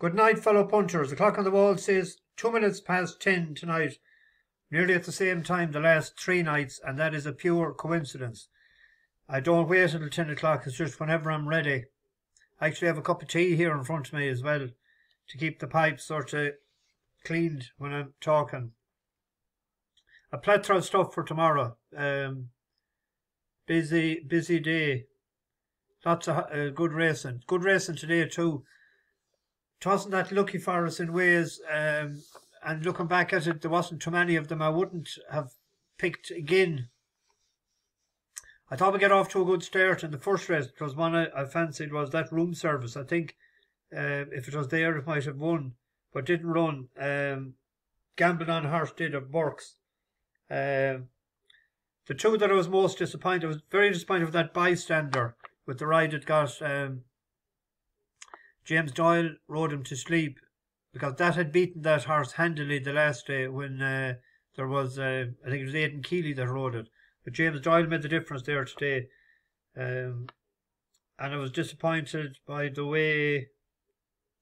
Good night, fellow punters. The clock on the wall says two minutes past ten tonight, nearly at the same time the last three nights, and that is a pure coincidence. I don't wait until ten o'clock, it's just whenever I'm ready. I actually have a cup of tea here in front of me as well to keep the pipes sort of cleaned when I'm talking. A plethora of stuff for tomorrow. Um, busy, busy day. Lots of uh, good racing. Good racing today too. It wasn't that lucky for us in ways. Um, and looking back at it, there wasn't too many of them I wouldn't have picked again. I thought we'd get off to a good start in the first race. It was one I, I fancied was that room service. I think uh, if it was there, it might have won, but didn't run. Um, gambling on horse did of Burks. Um, the two that I was most disappointed, I was very disappointed with that bystander with the ride that got um, James Doyle rode him to sleep because that had beaten that horse handily the last day when uh, there was, uh, I think it was Aidan Keeley that rode it. But James Doyle made the difference there today. Um, and I was disappointed by the way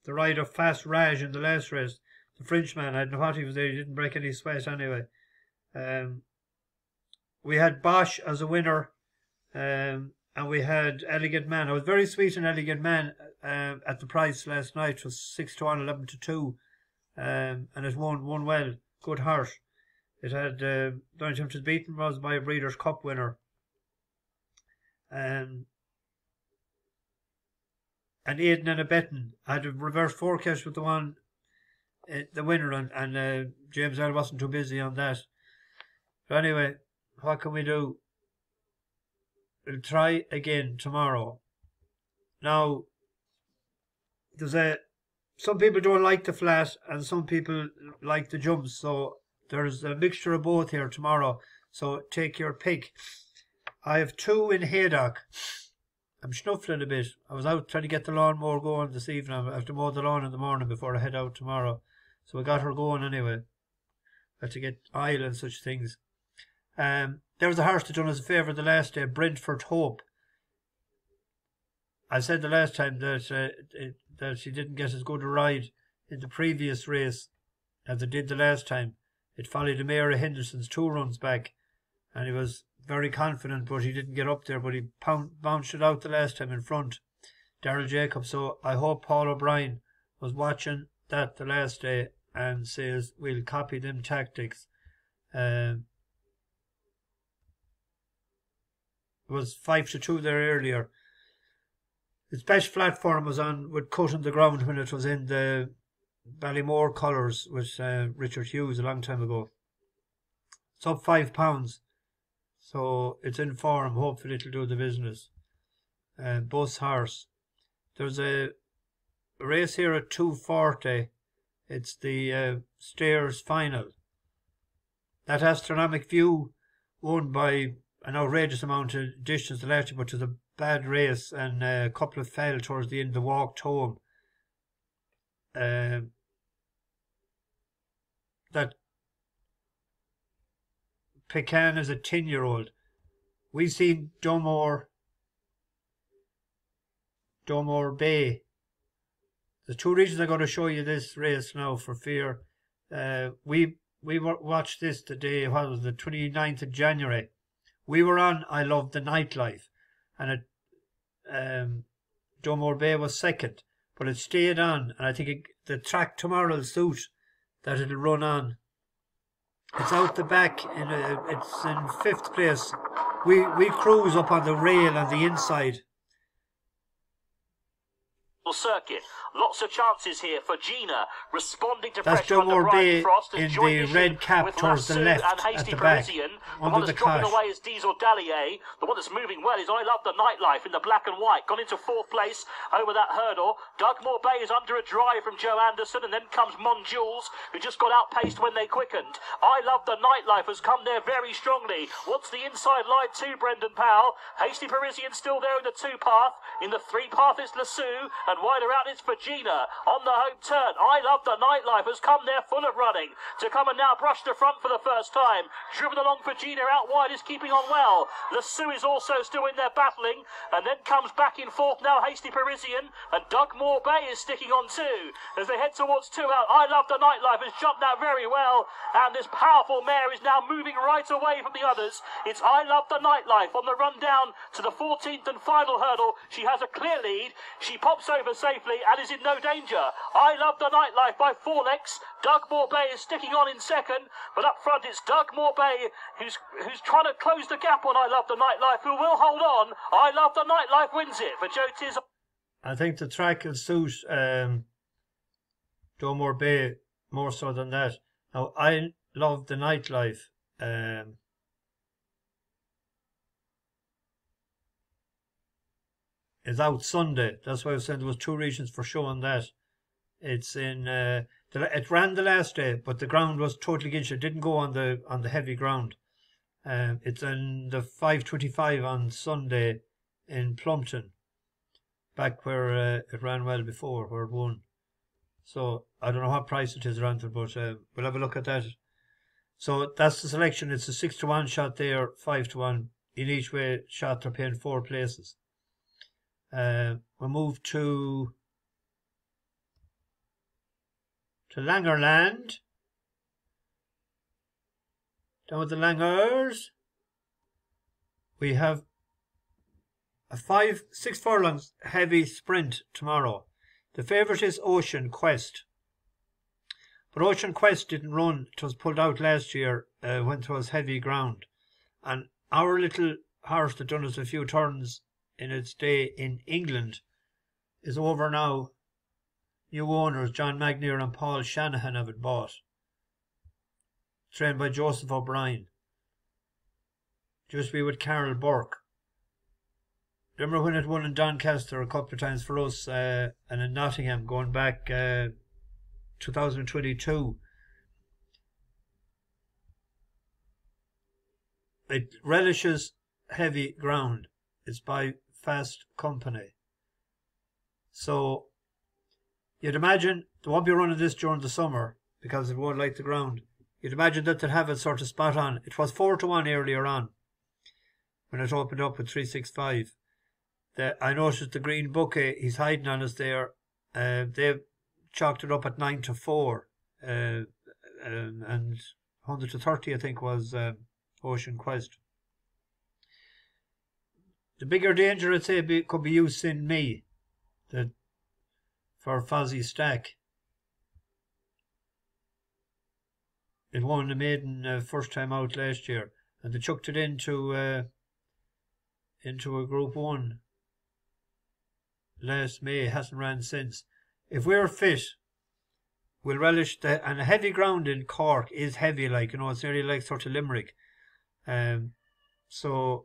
the ride of Fast Raj in the last race. The Frenchman, I don't know what he was there, he didn't break any sweat anyway. Um, we had Bosch as a winner. Um, and we had Elegant Man. I was very sweet on Elegant Man uh, at the price last night. Was 6 to 1, 11 to 2. Um, and it won, won well. Good horse. It had uh, the only time it was beaten was by a Breeders' Cup winner. Um, and Aiden and a betting. Had a reverse forecast with the one, uh, the winner, and, and uh, James L wasn't too busy on that. But anyway, what can we do? We'll try again tomorrow. Now, there's a some people don't like the flat and some people like the jumps, so there's a mixture of both here tomorrow. So take your pick. I have two in Haydock. I'm snuffling a bit. I was out trying to get the lawnmower going this evening. I have to mow the lawn in the morning before I head out tomorrow. So I got her going anyway. Had to get oil and such things. Um, there was a horse that done us a favour the last day, Brentford Hope. I said the last time that uh, that she didn't get as good a ride in the previous race as it did the last time. It followed Amira Henderson's two runs back, and he was very confident, but he didn't get up there. But he pound, bounced it out the last time in front, Daryl Jacobs. So I hope Paul O'Brien was watching that the last day and says we'll copy them tactics. Um, It was five to two there earlier. Its best platform was on with cut in the ground when it was in the Ballymore colours with uh, Richard Hughes a long time ago. It's up five pounds, so it's in form. Hopefully, it'll do the business. Uh, Bus Horse. There's a race here at two forty. It's the uh, Stayers final. That astronomic view, won by an outrageous amount of distance left, but was a bad race, and uh, a couple of fell towards the end. The walked home. Uh, that Pecan is a ten-year-old. We've seen Doughmore, Doughmore Bay. The two regions are going to show you this race now for fear. Uh, we we watched this today. What was the 29th of January? we were on I Love the Nightlife, and it, um, Doughmore Bay was second, but it stayed on, and I think it, the track tomorrow will suit that it'll run on. It's out the back, in a, it's in fifth place. We we cruise up on the rail on the inside. Circuit Lots of chances here for Gina responding to That's pressure on the Bay Frost in the red cap towards the left at the back. The under one that's the dropping clash. away is Diesel D'Allier. The one that's moving well is I Love the Nightlife in the black and white. Gone into fourth place over that hurdle. Doughmore Bay is under a drive from Joe Anderson, and then comes Mon Jules, who just got outpaced when they quickened. I Love the Nightlife has come there very strongly. What's the inside line too, Brendan Powell? Hasty Parisian still there in the two path. In the three path, is Lassou, and And wider out it's Virginia on the home turn. I love the nightlife has come there full of running to come and now brush the front for the first time. Driven along Virginia out wide is keeping on well. Le Sous is also still in there battling and then comes back in fourth now Hasty Parisian and Doughmore Bay is sticking on too as they head towards two out. I love the nightlife has jumped out very well and this powerful mare is now moving right away from the others. It's I love the nightlife on the run down to the 14th and final hurdle. She has a clear lead. She pops over safely and is in no danger. I love the nightlife by lengths. Doug Bay is sticking on in second, but up front it's Doug Bay who's who's trying to close the gap on I love the nightlife. Who will hold on? I love the nightlife wins it for Joe. I think the track will suit um, Joe Bay more so than that. Now I love the nightlife. Um, is out Sunday. That's why I was saying there was two reasons for showing that. It's in uh, the, it ran the last day, but the ground was totally against it. Didn't go on the on the heavy ground. Um, it's in the five twenty five on Sunday in Plumpton, back where uh, it ran well before, where it won. So I don't know what price it is around there, but uh, we'll have a look at that. So that's the selection. It's a six to one shot there, five to one in each way. Shot they're paying four places. Uh, we'll move to to Langerland. Down with the Langers. We have a five, six furlongs heavy sprint tomorrow. The favourite is Ocean Quest. But Ocean Quest didn't run. It was pulled out last year uh, when it was heavy ground. And our little horse that done us a few turns in its day in England is over now. New owners, John Magnier and Paul Shanahan, have it bought. Trained by Joseph O'Brien. Just be with Karl Burke. Remember when it won in Doncaster a couple of times for us uh, and in Nottingham going back uh, 2022? It relishes heavy ground. It's by fast company. So you'd imagine they won't be running this during the summer because it won't like the ground. You'd imagine that they'd have it sort of spot on. It was four to one earlier on when it opened up with three six five. The, I noticed the green bouquet he's hiding on us there. Uh, they've chalked it up at nine to four, uh, um, and hundred to thirty I think was um, Ocean Quest. The bigger danger, I'd say, be, could be you, Sin Me, that for Fozzy Stack. It won the maiden uh, first time out last year, and they chucked it into uh, into a Group One last May. Hasn't ran since. If we're fit, we'll relish the and the heavy ground in Cork is heavy, like you know, it's nearly like sort of Limerick. Um, so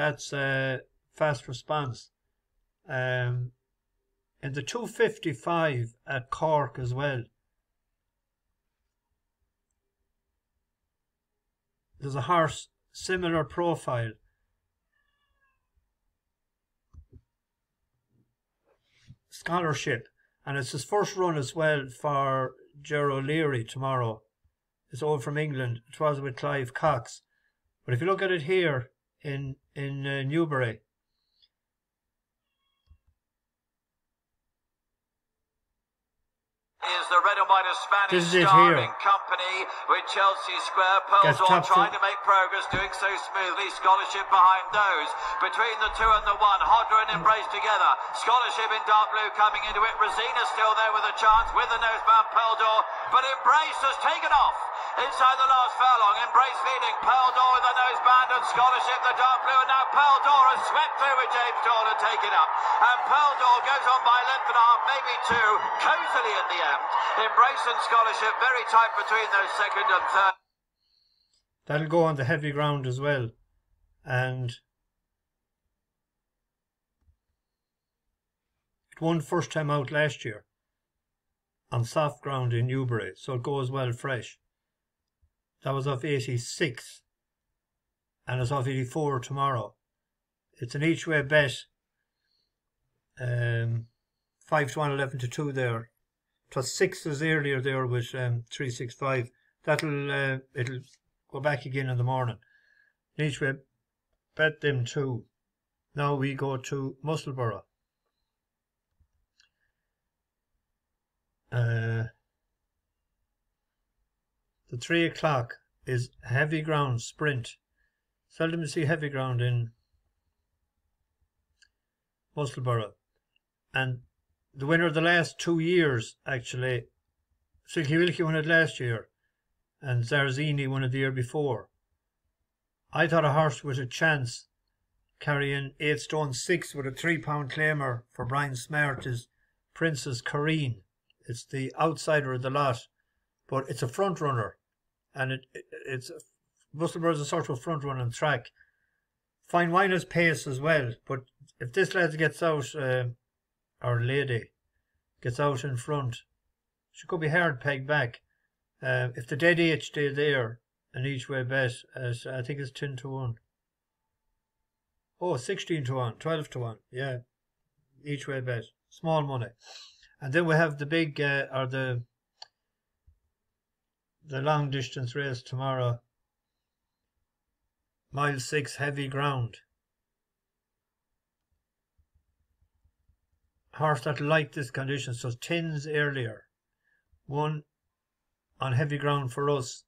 that's a fast response. Um, in the 255 at Cork as well. There's a horse similar profile. Scholarship, and it's his first run as well for Gerald Leary tomorrow. It's over from England. It was with Clive Cox. But if you look at it here, in in uh, Newbury. Is the red and white of Spanish starving company with Chelsea Square. Pearls all trying to make progress, doing so smoothly. Scholarship behind those. Between the two and the one, Hodder and Embrace together. Scholarship in dark blue coming into it. Rosina still there with a chance with the nosebound Pearl D'Or, but Embrace has taken off. Inside the last furlong, Embrace leading. Pearl D'Or with the noseband and Scholarship, the dark blue, and now Pearl D'Or has swept through with James Doyle to take it up. And Pearl D'Or goes on by length and a half, maybe two, cosily in the end. Embrace and Scholarship very tight between those second and third. That'll go on the heavy ground as well. And it won first time out last year on soft ground in Newbury, so it goes well fresh. That was off 86. And it's off 84 tomorrow. It's an each way bet. Um, 5 to 1, 11 to 2 there. It was sixes earlier there with um, 365. That'll, uh, it'll go back again in the morning. Each way, bet them two. Now we go to Musselburgh. Uh, the three o'clock is heavy ground sprint. Seldom see heavy ground in Musselburgh. And the winner of the last two years, actually, Silky Wilkie won it last year, and Zarzini won it the year before. I thought a horse with a chance carrying eight stone six with a three pound claimer for Brian Smart is Princess Karine. It's the outsider of the lot, but it's a front runner, and it, it it's Musselburgh's a sort of front running track. Fine Winer's pace as well, but if this lad gets out, uh, or lady gets out in front, she could be hard pegged back. Uh, if the dead H stay there, an each way bet, as I think it's 10 to 1. Oh, 16 to 1, 12 to 1, yeah. Each way bet. Small money. And then we have the big, uh, or the the long distance race tomorrow. Mile 6 heavy ground. Horse that like this condition, so tens earlier. One on heavy ground for us.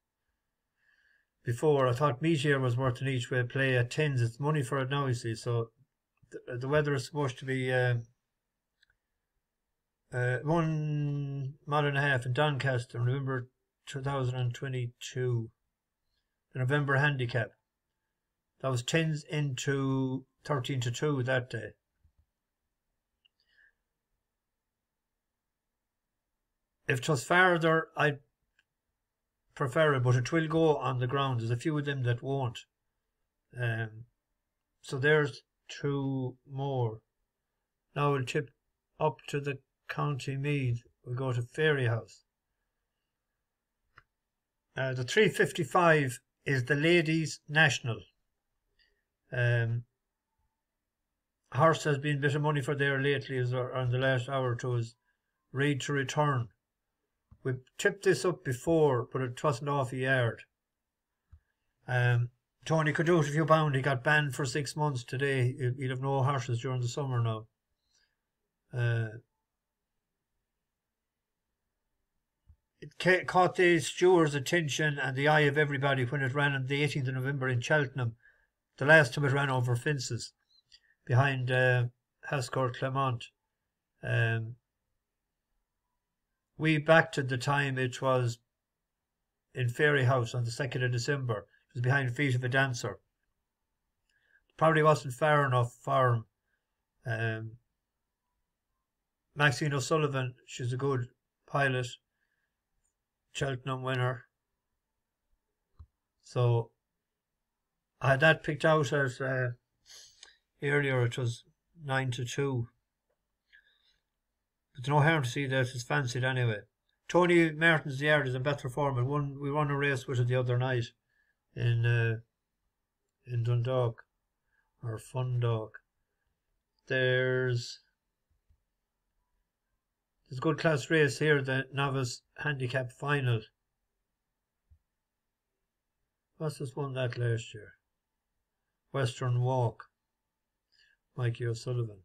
Before I thought Metier was worth an each way play at tens. It's money for it now, you see. So the, the weather is supposed to be uh, uh, one mile and a half in Doncaster, November 2022. The November handicap. That was 10s into 13 to 2 that day. If it was farther, I'd prefer it, but it will go on the ground. There's a few of them that won't. Um, so there's two more. Now we'll tip up to the County Meath. we go to Fairyhouse. Uh, the 355 is the Ladies National. Um, horse has been bit of money for there lately, as on the last hour or two, is Read to Return. We tipped this up before, but it wasn't off a yard. Um, Tony could do it if you bound. He got banned for six months today. He'll have no horses during the summer now. Uh, it caught the steward's attention and the eye of everybody when it ran on the 18th of November in Cheltenham. The last time it ran over fences behind uh, Hascourt Clement. Um, we backed at the time it was in Fairyhouse on the 2nd of December. It was behind Feet of a Dancer. Probably wasn't far enough for him. Um, Maxine O'Sullivan, she's a good pilot. Cheltenham winner. So I had that picked out as uh, earlier. It was nine to two. But no harm to see that it's fancied anyway. Tony Martin's yard is in better form, and one we won a race with it the other night in uh, in Dundalk or Fundalk. There's there's a good class race here, the novice handicap final. This one that last year? Western Walk. Mikey O'Sullivan.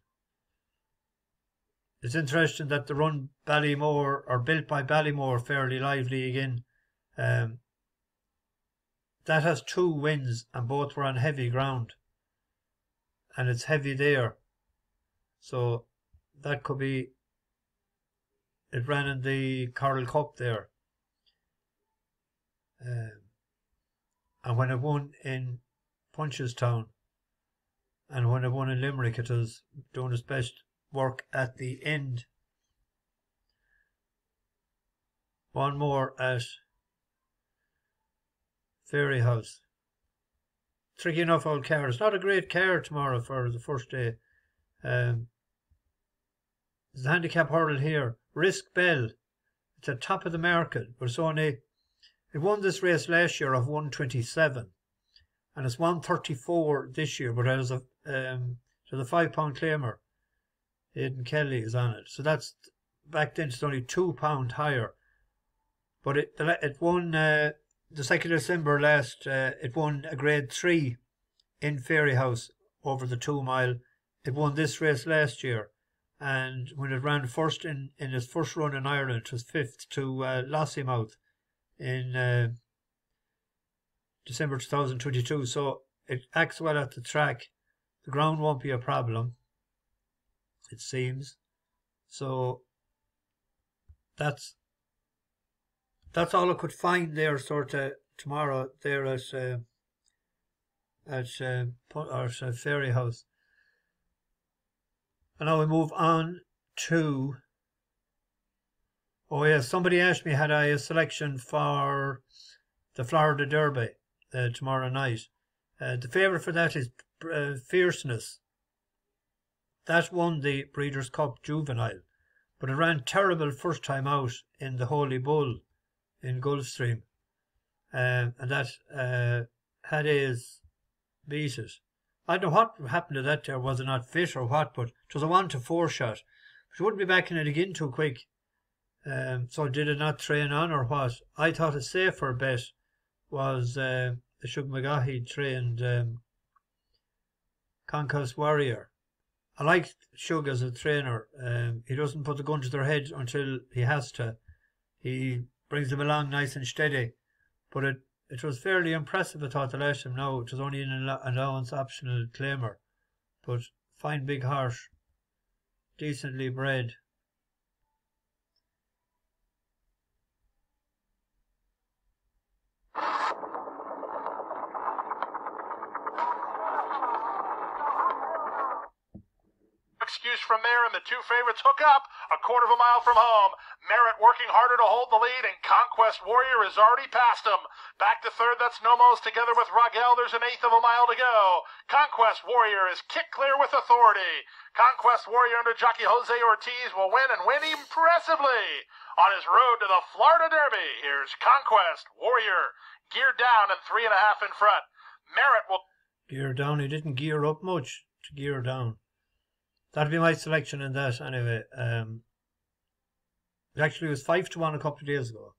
It's interesting that the run Ballymore or built by Ballymore fairly lively again. Um, that has two wins and both were on heavy ground. And it's heavy there. So that could be it ran in the Coral Cup there. Um, and when it won in Punchestown and when it won in Limerick, it was doing its best work at the end. One more at Fairyhouse. Tricky enough old car. It's not a great car tomorrow for the first day. Um, there's a handicap hurdle here. Risk Belle. It's at top of the market, it's only it won this race last year of 127 and it's 134 this year, but as a um, to the five pound claimer. Aidan Kelly is on it. So that's back then it's only two pound higher. But it it won uh, the second December last. Uh, it won a Grade Three in Fairyhouse over the two mile. It won this race last year, and when it ran first in in its first run in Ireland, it was fifth to uh, Lossiemouth in uh, December 2022. So it acts well at the track. The ground won't be a problem, it seems. So that's that's all I could find there, sort of tomorrow there at uh, at uh, our uh, Fairyhouse. And now we move on to. Oh yeah, somebody asked me had I a selection for the Florida Derby uh, tomorrow night. Uh, the favourite for that is uh, Fierceness. That won the Breeders' Cup Juvenile, but it ran terrible first time out in the Holy Bull in Gulfstream, um, and that uh, had his beat it. I don't know what happened to that there, was it not fit or what, but it was a one to four shot. But you wouldn't be backing it again too quick. Um, so did it not train on or what? I thought a safer bet was uh, the Shug McGaughey trained um, Conquest Warrior. I like Shug as a trainer. Um, he doesn't put the gun to their head until he has to. He brings them along nice and steady. But it, it was fairly impressive, I thought, to let him know. It was only an allowance optional claimer. But fine big horse, decently bred. From there, and the two favorites hook up a quarter of a mile from home. Merit working harder to hold the lead, and Conquest Warrior is already past him. Back to third, that's Nomos together with Rogel. There's an eighth of a mile to go. Conquest Warrior is kick clear with authority. Conquest Warrior under jockey Jose Ortiz will win and win impressively. On his road to the Florida Derby, here's Conquest Warrior geared down and three and a half in front. Merit will. Gear down. He didn't gear up much to gear down that'd be my selection in that anyway. Um, it actually was five to one a couple of days ago.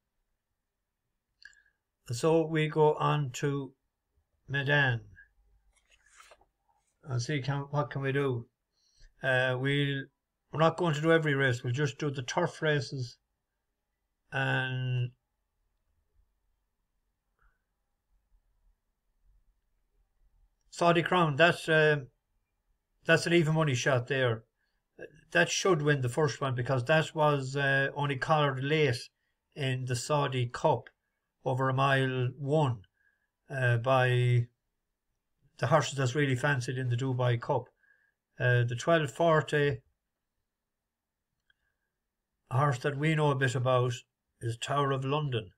So we go on to Meydan. And see can, what can we do. Uh, we'll we're not going to do every race. We'll just do the turf races and Saudi Crown. That's uh, that's an even money shot there. That should win the first one because that was uh, only collared late in the Saudi Cup over a mile one uh, by the horses that's really fancied in the Dubai Cup. Uh, the 1240, horse that we know a bit about, is Tower of London.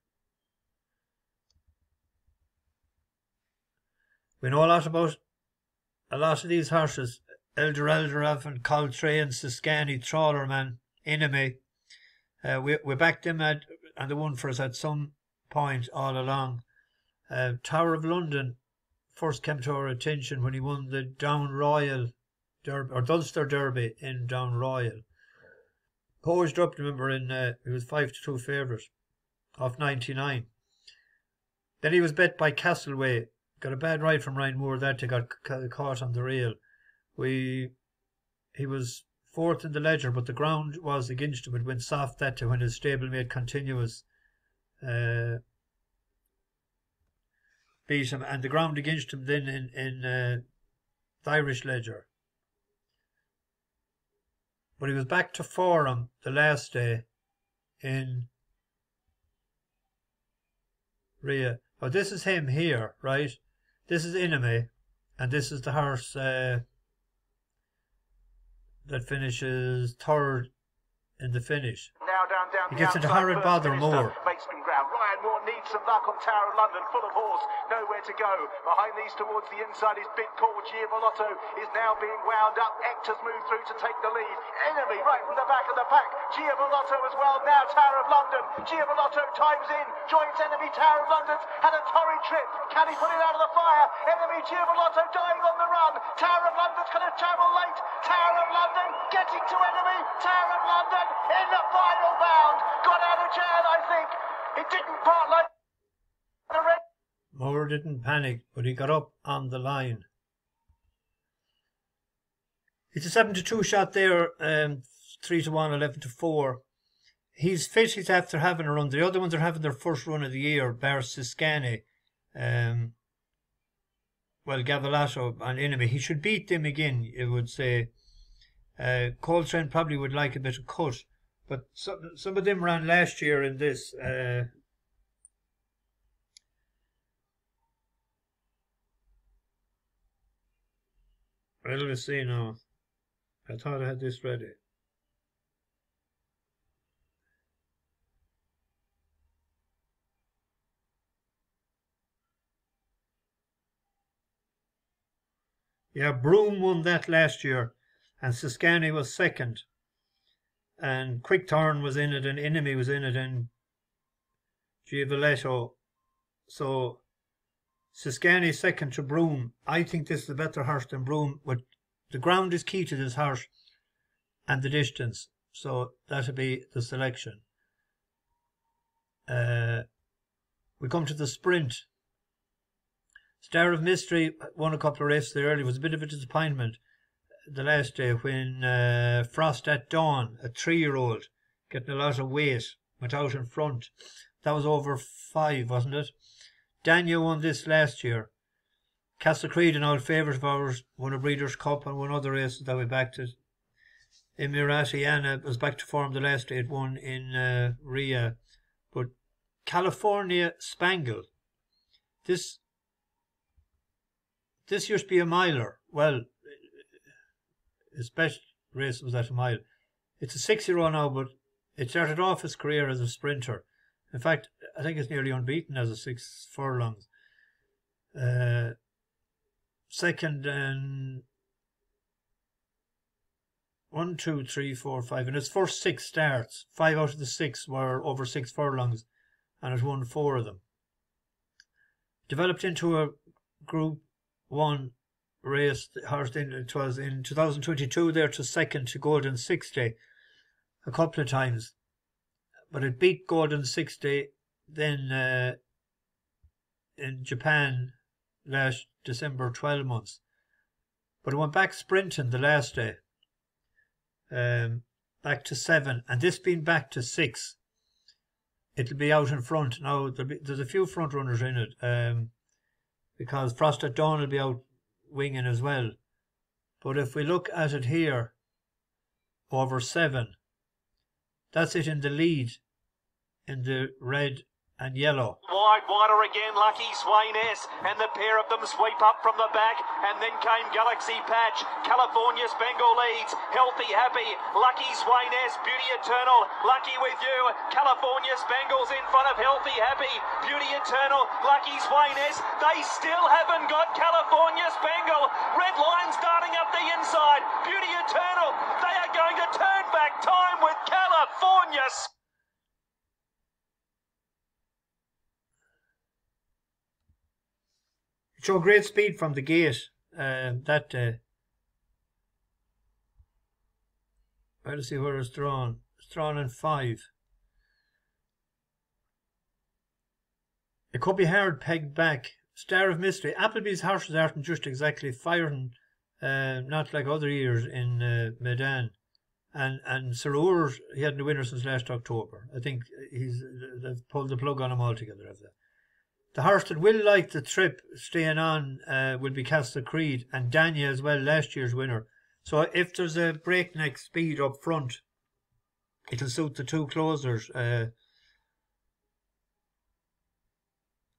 We know a lot about a lot of these horses. Eldar Eldarov and Coltrane, Siskany, Trawlerman, Enemy. Uh, we, we backed them at, and the one for us at some point all along. Uh, Tower of London first came to our attention when he won the Down Royal Derby, or Dunster Derby in Down Royal. Posed up, remember, in uh, he was 5 to 2 favourite off 99. Then he was bet by Castleway. Got a bad ride from Ryan Moore that he got caught on the rail we he was fourth in the Leger, but the ground was against him. It went soft that to when his stablemate continuous uh, beat him, and the ground against him then in in uh, the Irish Leger. But he was back to forum the last day in Ria. Oh, this is him here, right? This is Enemy, and this is the horse. Uh, that finishes third in the finish. Now down, down he gets into horrid bother more. Moore needs some luck on Tower of London, full of horse, nowhere to go. Behind these towards the inside is Big Paul. Giavellotto is now being wound up. Ector's moved through to take the lead. Enemy right from the back of the pack. Giavellotto as well now. Tower of London. Giavellotto times in, joins enemy Tower of London's had a torrid trip. Can he put it out of the fire? Enemy Giavellotto dying on the run. Tower of London's going to travel late. Tower of London getting to enemy. Tower of London in the final bound. Got out of jail, I think. It didn't part like the red. Moore didn't panic, but he got up on the line. It's a 7 to 2 shot there, um, 3 to 1, 11 to 4. He's fit, he's after having a run. The other ones are having their first run of the year, Bar Siskany. Um, well, Giavellotto and Enemy. He should beat them again, I would say. Uh, Coltrane probably would like a bit of cut, but some, some of them ran last year in this. Uh, well, let's see now. I thought I had this ready. Yeah, Broome won that last year, and Siskany was second. And Quickthorn was in it, and Enemy was in it, and Giavellotto. So Siskany second to Broome. I think this is a better horse than Broome, but the ground is key to this horse and the distance. So that'll be the selection. Uh, we come to the sprint. Star of Mystery won a couple of races there early. It was a bit of a disappointment the last day when uh, Frost at Dawn, a three-year-old, getting a lot of weight, went out in front. That was over five, wasn't it? Daniel won this last year. Casa Creed, an old favourite of ours, won a Breeders' Cup and won other races that we backed it. Emiratiana was back to form the last day it won in uh, Ria. But California Spangle, this this used to be a miler. Well, his best race was at a mile. It's a six year old now, but it started off his career as a sprinter. In fact, I think it's nearly unbeaten as a six furlongs. Uh, second and one, two, three, four, five. And its first six starts, five out of the six were over six furlongs, and it won four of them. Developed into a Group One race. It was in 2022 there to second to Golden 60 a couple of times, but it beat Golden 60 then uh, in Japan last December 12 months. But it went back sprinting the last day, um, back to seven, and this being back to six. It'll be out in front now. Be, there's a few front runners in it, um, because Frost at Dawn will be out winging as well. But if we look at it here, over seven, that's it in the lead, in the red and yellow. Wide, wider again, Lucky Swain S, and the pair of them sweep up from the back, and then came Galaxy Patch. California Spangle leads, healthy, happy. Lucky Swain S, Beauty Eternal, Lucky with you. California Spangles in front of Healthy, happy. Beauty Eternal, Lucky Swain S. They still haven't got California Spangle. Red line starting up the inside. Beauty Eternal, they are going to turn back time with California. Show great speed from the gate uh, that day. Try to see where it's drawn. It's drawn in five. It could be hard pegged back. Star of Mystery. Appleby's horses aren't just exactly firing, uh, not like other years in uh, Meydan. And and Sir Urs, he hadn't a winner since last October. I think he's they've pulled the plug on him altogether. Have they? The horse that will like the trip staying on uh, will be Casa Creed and Danyah as well, last year's winner. So if there's a breakneck speed up front, it'll suit the two closers. Uh,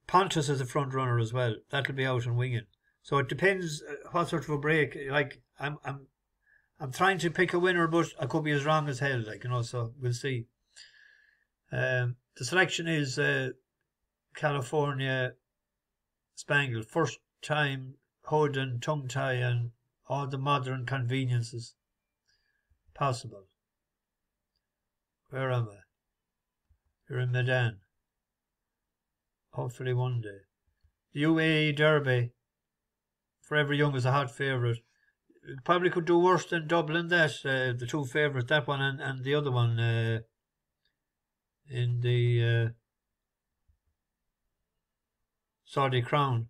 Pontus is a front runner as well. That'll be out and winging. So it depends uh, what sort of a break. Like I'm, I'm, I'm trying to pick a winner, but I could be as wrong as hell. Like you know, so we'll see. Um, the selection is uh, California Spangle. First time hood and tongue tie and all the modern conveniences possible. Where am I? You're in Meydan. Hopefully one day. The UAE Derby. Forever Young is a hot favourite. Probably could do worse than Dublin that, uh, the two favourites, that one and, and the other one uh, in the uh, Saudi Crown.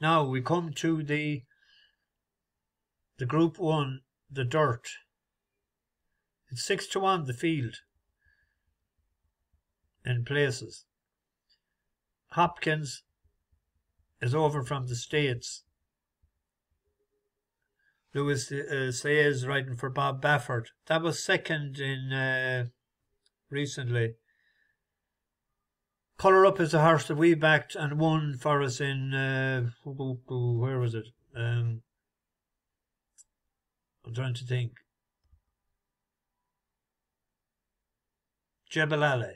Now we come to the the Group One, the dirt. It's six to one the field in places. Hopkins is over from the States. Luis uh, Saez riding for Bob Baffert. That was second in uh, recently. Colour Up is a horse that we backed and won for us in uh, where was it? Um, I'm trying to think. Jebel Ali.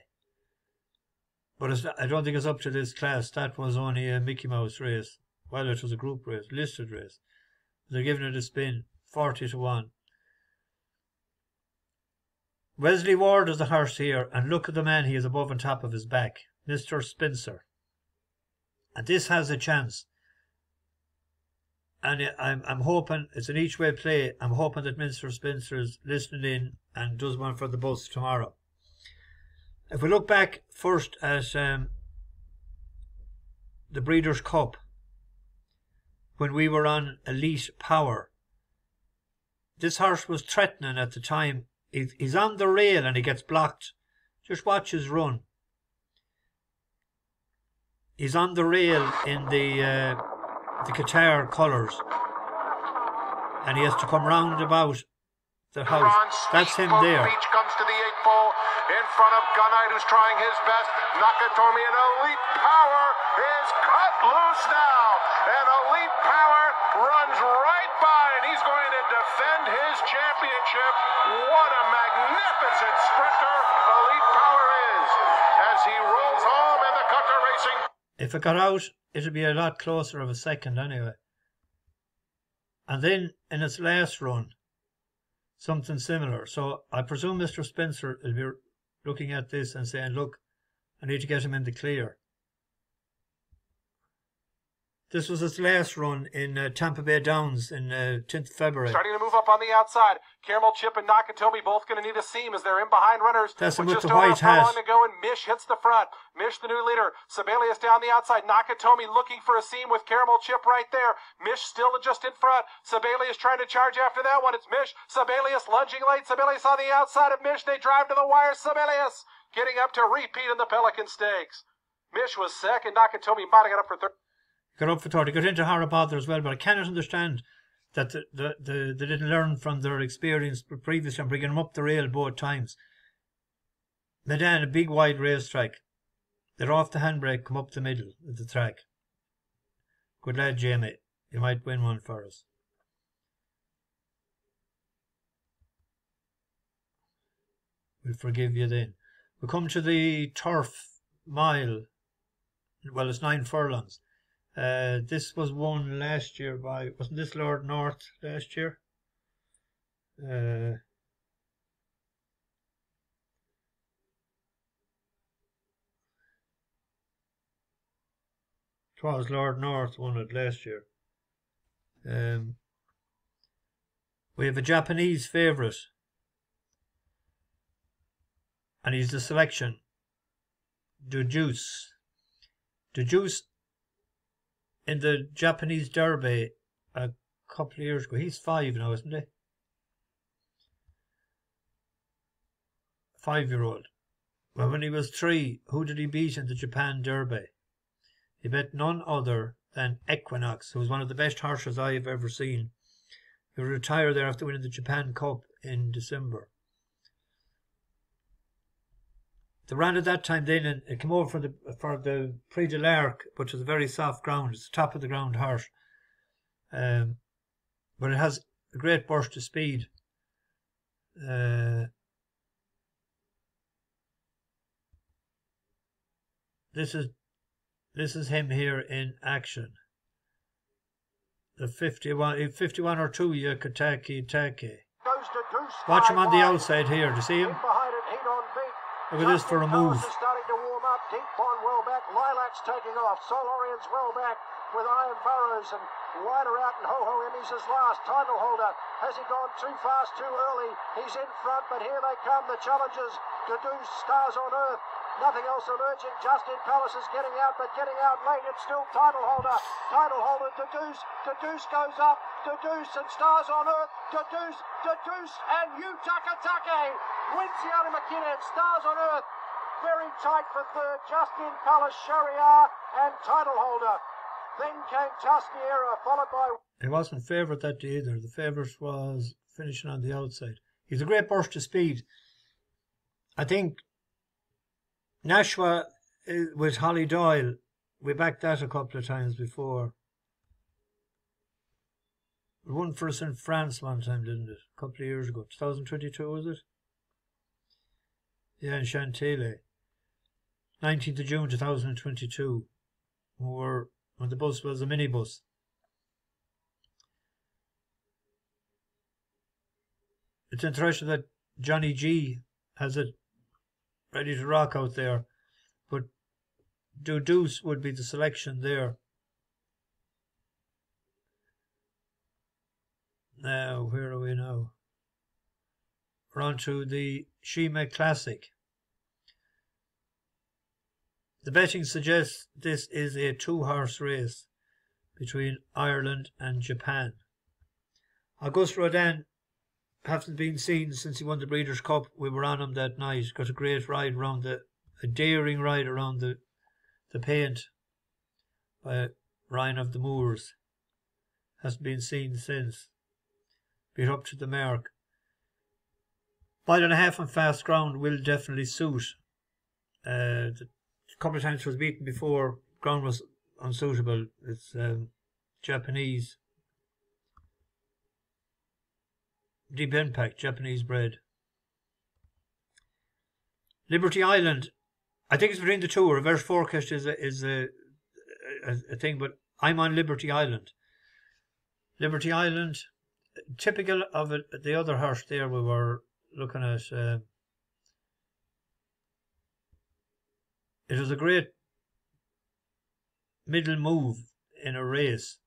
But I don't think it's up to this class. That was only a Mickey Mouse race. Well, it was a group race, listed race. They're giving it a spin, 40 to 1. Wesley Ward is the horse here, and look at the man he is above and top of his back, Mr. Spencer. And this has a chance. And I'm, I'm hoping, it's an each way play, I'm hoping that Mr. Spencer is listening in and does one for the bus tomorrow. If we look back first at um, the Breeders' Cup, when we were on elite power, this horse was threatening at the time. He's on the rail and he gets blocked. Just watch his run. He's on the rail in the uh, the Qatar colours, and he has to come round about the house. That's him there Beach comes to the eight ball in front of Gunite, who's trying his best. Nakatomi and Elite Power is cut loose now. And Elite Power runs right defend his championship. What a magnificent sprinter Elite Power is as he rolls home in the Racing. If it got out, it'd be a lot closer of a second anyway. And then in its last run, something similar. So I presume Mr. Spencer will be looking at this and saying, look, I need to get him in the clear. This was his last run in uh, Tampa Bay Downs in uh, 10th February. Starting to move up on the outside. Caramel Chip and Nakatomi both going to need a seam as they're in behind runners. That's with, just the white hat. to go, and Mish hits the front. Mish, the new leader. Sibelius down the outside. Nakatomi looking for a seam with Caramel Chip right there. Mish still just in front. Sibelius trying to charge after that one. It's Mish. Sibelius lunging late. Sibelius on the outside of Mish. They drive to the wire. Sibelius getting up to repeat in the Pelican Stakes. Mish was second. Nakatomi might have got up for third got up for. He got into Harabother as well, but I cannot understand that the, the, the, they didn't learn from their experience previously and bringing them up the rail both times. Meydan, a big wide racetrack. They're off the handbrake, come up the middle of the track. Good lad, Jamie. You might win one for us. We'll forgive you then. We come to the turf mile. Well, it's nine furlongs. Uh, this was won last year by wasn't this Lord North last year? Uh, it was Lord North won it last year. Um, we have a Japanese favourite, and he's the selection. Do Deuce. In the Japanese Derby a couple of years ago. He's five now, isn't he? Five year old. Well, when he was three, who did he beat in the Japan Derby? He met none other than Equinox, who was one of the best horses I have ever seen. He retired there after winning the Japan Cup in December. The ran at that time then and it came over for the for the Prix de l'Arc, which is a very soft ground. It's the top of the ground horse. Um, but it has a great burst of speed. Uh, this is this is him here in action. The 51, 51 or 2 Yutaka Take. Watch him on the outside here. Do you see him? Look at this for a move. starting to warm up. Deep Bond well back. Lilac's taking off. Sol Orient's well back with Iron Burrows and wider out and Ho Ho Emmys is last. Title holder. Has he gone too fast, too early? He's in front, but here they come. The challengers. Do Deuce Stars on Earth. Nothing else emerging. Justin Palace is getting out, but getting out late. It's still title holder. Title holder to Deuce goes up. To and Stars on Earth. Do Deuce and Yutaka Take wins the Arima Kinen. Stars on Earth. Very tight for third. Justin Palace, Shahryar and title holder. Then came Tusniera, followed by. He wasn't favourite that day either. The favourite was finishing on the outside. He's a great burst of speed. I think Nashwa uh, with Holly Doyle, we backed that a couple of times before. It won for us in France one time, didn't it? A couple of years ago. 2022, was it? Yeah, in Chantilly. 19th of June 2022. Or when the bus was a minibus. It's interesting that Johnny G has it ready to rock out there. Do Deuce would be the selection there. Now, where are we now? We're on to the Sheema Classic. The betting suggests this is a two horse race between Ireland and Japan. Auguste Rodin hasn't been seen since he won the Breeders' Cup. We were on him that night. Got a great ride around the, a daring ride around the, the paint by Ryan of the Moors. Hasn't been seen since. Beat up to the mark. Mile and a half on fast ground will definitely suit. Uh, the couple of times was beaten before ground was unsuitable. It's um, Japanese Impact, Japanese bred. Liberty Island, I think it's between the two. Reverse forecast is a, is a, a, a thing, but I'm on Liberty Island. Liberty Island, typical of it, the other horse there we were looking at. Uh, it was a great middle move in a race.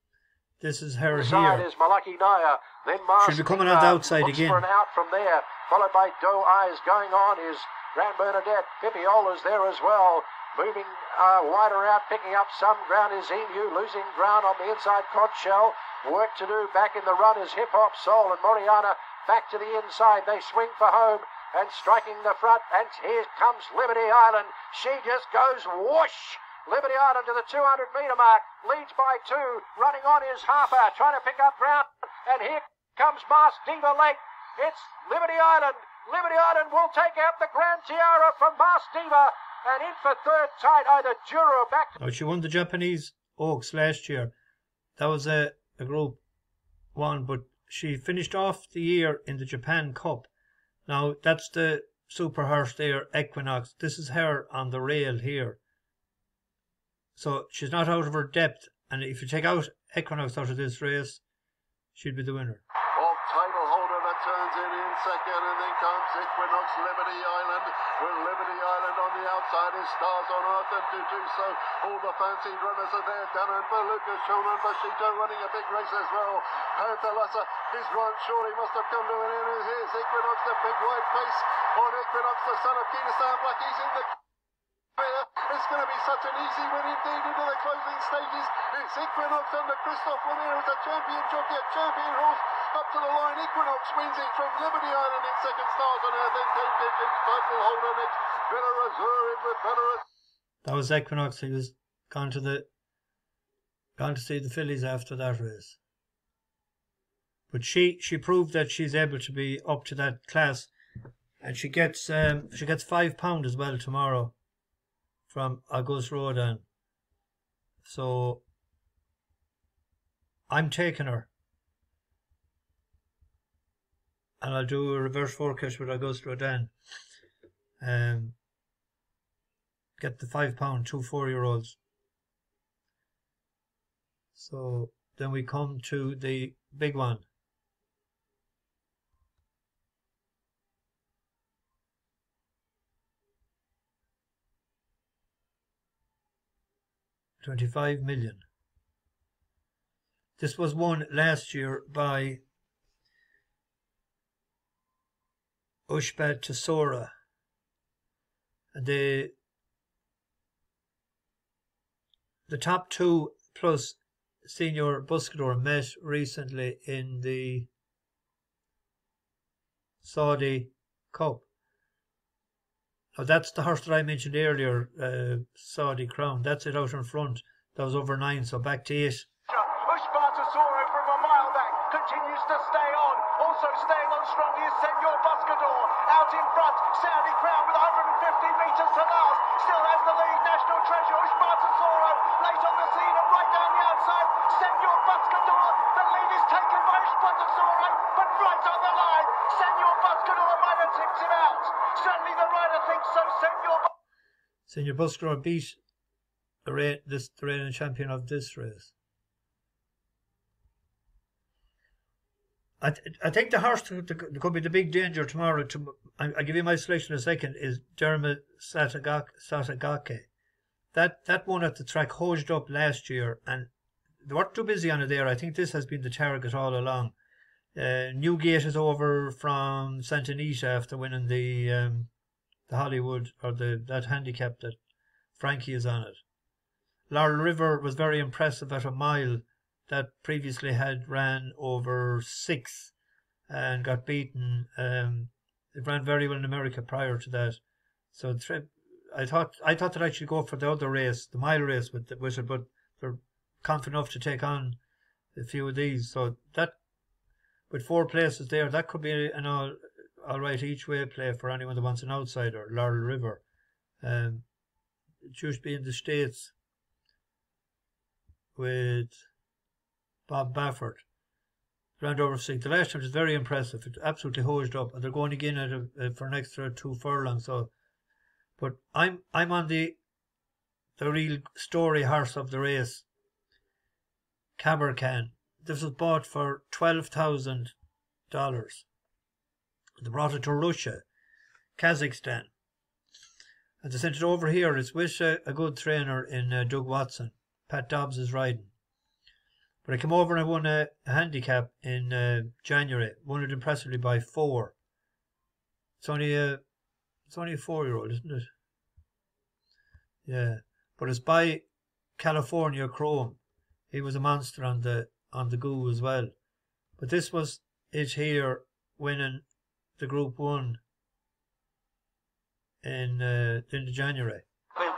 This is her Inside here. is Malaki Dyer. Then She'll be coming out the outside again. for an out from there. Followed by Doe Eyes. Going on is Grand Bernadette. Pipiola's there as well. Moving uh, wider out, picking up some ground is Emu. Losing ground on the inside Conch Shell. Work to do back in the run is Hip Hop Soul and Moriana back to the inside. They swing for home and striking the front. And here comes Liberty Island. She just goes whoosh. Liberty Island to the 200 metre mark. Leads by two. Running on is Harper. Trying to pick up ground. And here comes Mars Diva Lake. It's Liberty Island. Liberty Island will take out the Grand Tiara from Mars Diva. And in for third tight, either Juro back. Oh, she won the Japanese Oaks last year. That was a, a group one, but she finished off the year in the Japan Cup. Now, that's the super horse there, Equinox. This is her on the rail here. So she's not out of her depth. And if you take out Equinox out of this race, she'd be the winner. Of Titleholder that turns in second, and then comes Equinox Liberty Island. With Liberty Island on the outside is Stars on Earth, and Do Deuce, all the fancied runners are there. Danon Beluga, Shonan Bashito running a big race as well. Panthalassa, his run surely must have come to an end. Here's Equinox, the big wide pace on Equinox, the son of Kitasan Black. He's in the it's going to be such an easy win indeed into the closing stages. It's Equinox under Christophe Lemaire as a champion jockey, a champion horse up to the line. Equinox wins it from Liberty Island in second stars on her. Then Kate Dickens, Titleholder next. Villa Azur in with Villa That was Equinox. He was gone to the gone to see the fillies after that race. But she she proved that she's able to be up to that class, and she gets um she gets five pound as well tomorrow from Auguste Rodin. So I'm taking her. and I'll do a reverse forecast with Auguste Rodin. Um, get the five pound two four year olds. So then we come to the big one. Twenty five million. This was won last year by Ushba Tesoro. And the the top two plus Senor Buscador met recently in the Saudi Cup. Now that's the horse that I mentioned earlier, uh, Saudi Crown. That's it out in front. That was over nine, so back to eight. Ushba Tesoro from a mile back continues to stay on. Also staying on strongly is Senor Buscador. Out in front, Saudi Crown with 150 metres to last. Still has the lead. National Treasure, Ushba Tesoro late on the scene and right down the outside. Senor Buscador. The lead is taken by Ushba Tesoro, but right on the line. Senor Buscador might have tipped him out. Certainly the rider thinks so. Senor Buscador beat the, this, the reigning champion of this race. I, th- I think the horse that could be the big danger tomorrow. To I, will give you my selection in a second. Is Derma Sotogake. That that one at the track hosed up last year, and they weren't too busy on it there. I think this has been the target all along. Uh, Newgate is over from Santa Anita after winning the um, the Hollywood or the that handicap that Frankie is on it. Laurel River was very impressive at a mile that previously had ran over six and got beaten. Um, it ran very well in America prior to that. So I thought I thought that I should go for the other race, the mile race with the wizard, but they're confident enough to take on a few of these. So that with four places there, that could be an all all right each way play for anyone that wants an outsider. Laurel River, um, should be in the states with Bob Baffert. Round over six. The last time was very impressive. It absolutely hosed up, and they're going again at a, uh, for an extra two furlongs. So, but I'm I'm on the the real story horse of the race. Kabirkhan. This was bought for twelve thousand dollars. They brought it to Russia, Kazakhstan, and they sent it over here. It's with a, a good trainer in uh, Doug Watson. Pat Dobbs is riding. But I came over and I won a, a handicap in uh, January. Won it impressively by four. It's only a, it's only a four-year-old, isn't it? Yeah, but it's by California Chrome. He was a monster on the on the goo as well. But this was it here winning the Group One in uh, in January.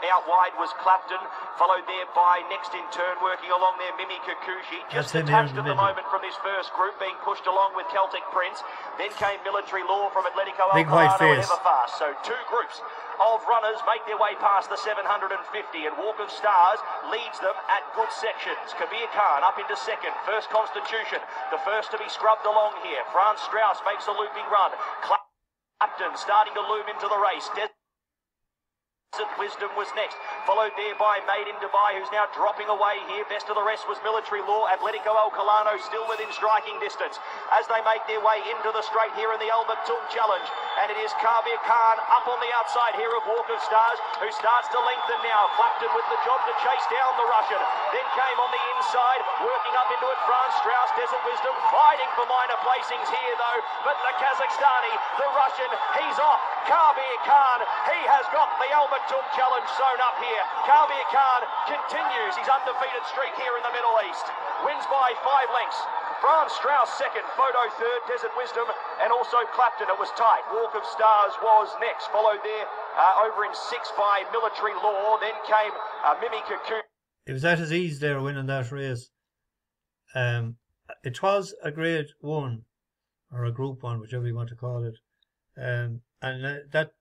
Out wide was Clapton, followed there by next in turn, working along there, Mimi Kikuchi. Just attached at the moment from this first group, being pushed along with Celtic Prince. Then came Military Law from Atletico Big Alcalado and Everfast. So two groups of runners make their way past the 750 and Walk of Stars leads them at good sections. Kabirkhan up into second. First Constitution, the first to be scrubbed along here. Franz Strauss makes a looping run. Clapton starting to loom into the race. Wisdom was next, followed there by Made in Dubai, who's now dropping away here. Best of the rest was Military Law. Atletico Alcalano still within striking distance as they make their way into the straight here in the Al Maktoum Challenge. And it is Kabirkhan up on the outside here of Walk of Stars, who starts to lengthen now. Clapton with the job to chase down the Russian. Then came on the inside, working up into it. Franz Strauss, Desert Wisdom, fighting for minor placings here though. But the Kazakhstani, the Russian, he's off. Kabir Khan, he has got the Al Maktoum Challenge zone up here. Kabirkhan continues his undefeated streak here in the Middle East. Wins by five lengths. Franz Strauss second, Photo third, Desert Wisdom, and also Clapton. It was tight. Walk of Stars was next, followed there uh, over in six by Military Law. Then came uh, Mimi Kaku. It was at his ease there winning that race. Um, it was a grade one or a group one, whichever you want to call it. Um, and uh, that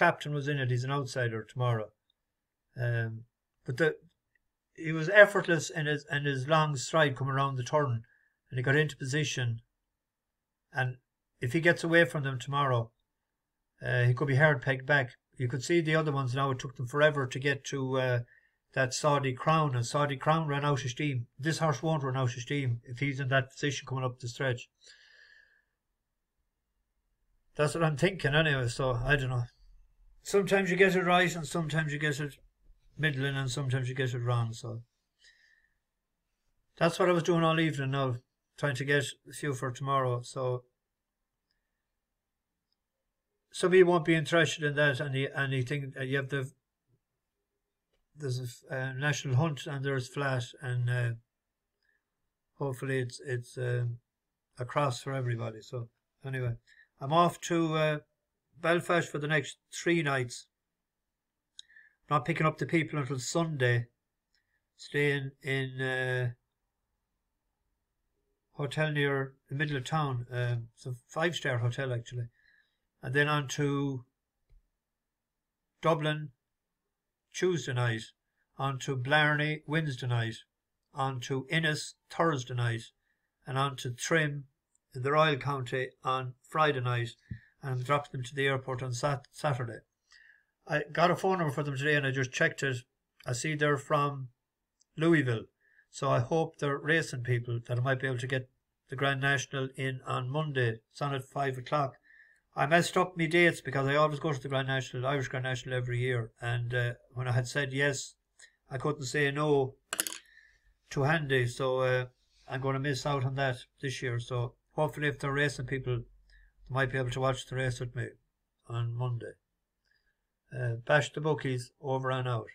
Clapton was in it. He's an outsider tomorrow. Um, but the he was effortless in his in his long stride coming around the turn, and he got into position, and if he gets away from them tomorrow, uh, he could be hard pegged back. You could see the other ones now. It took them forever to get to uh, that Saudi Crown, and Saudi Crown ran out of steam. This horse won't run out of steam if he's in that position coming up the stretch. That's what I'm thinking anyway. So I don't know. Sometimes you get it right, and sometimes you get it middling, and sometimes you get it wrong. So that's what I was doing all evening now, trying to get a few for tomorrow. So some of you won't be interested in that, and anything you have the there's a uh, national hunt and there's flat, and uh, hopefully it's it's uh, a cross for everybody. So anyway, I'm off to uh, Belfast for the next three nights. not picking up the people until Sunday. Staying in a uh, hotel near the middle of town. Um, it's a five star hotel actually, and then on to Dublin Tuesday night, on to Blarney Wednesday night, on to Ennis Thursday night, and on to Trim in the Royal County on Friday night, and dropped them to the airport on sat- Saturday. I got a phone number for them today and I just checked it. I see they're from Louisville. So I hope they're racing people that I might be able to get the Grand National in on Monday. It's on at five o'clock. I messed up my dates because I always go to the Grand National, Irish Grand National every year. And uh, when I had said yes, I couldn't say no to Handy. So uh, I'm going to miss out on that this year. So hopefully, if they're racing people, might be able to watch the race with me on Monday. Uh, bash the bookies over and out.